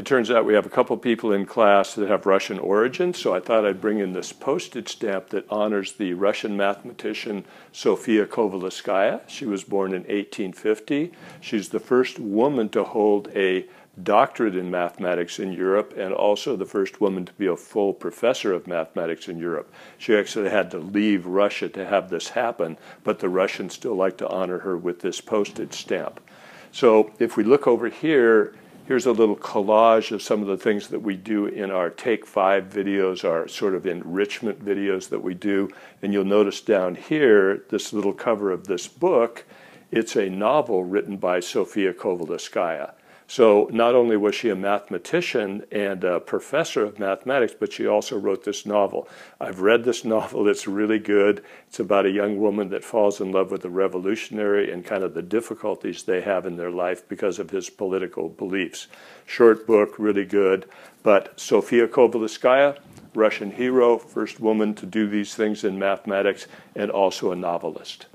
it turns out we have a couple people in class that have Russian origins, so I thought I'd bring in this postage stamp that honors the Russian mathematician Sofia Kovalevskaya. She was born in 1850. She's the first woman to hold a doctorate in mathematics in Europe and also the first woman to be a full professor of mathematics in Europe. She actually had to leave Russia to have this happen, but the Russians still like to honor her with this postage stamp. So if we look over here, here's a little collage of some of the things that we do in our Take Five videos, our sort of enrichment videos that we do. And you'll notice down here, this little cover of this book, it's a novel written by Sofia Kovalevskaya. So not only was she a mathematician and a professor of mathematics, but she also wrote this novel. I've read this novel, it's really good. It's about a young woman that falls in love with a revolutionary and kind of the difficulties they have in their life because of his political beliefs. Short book, really good. But Sofia Kovalevskaya, Russian hero, first woman to do these things in mathematics, and also a novelist.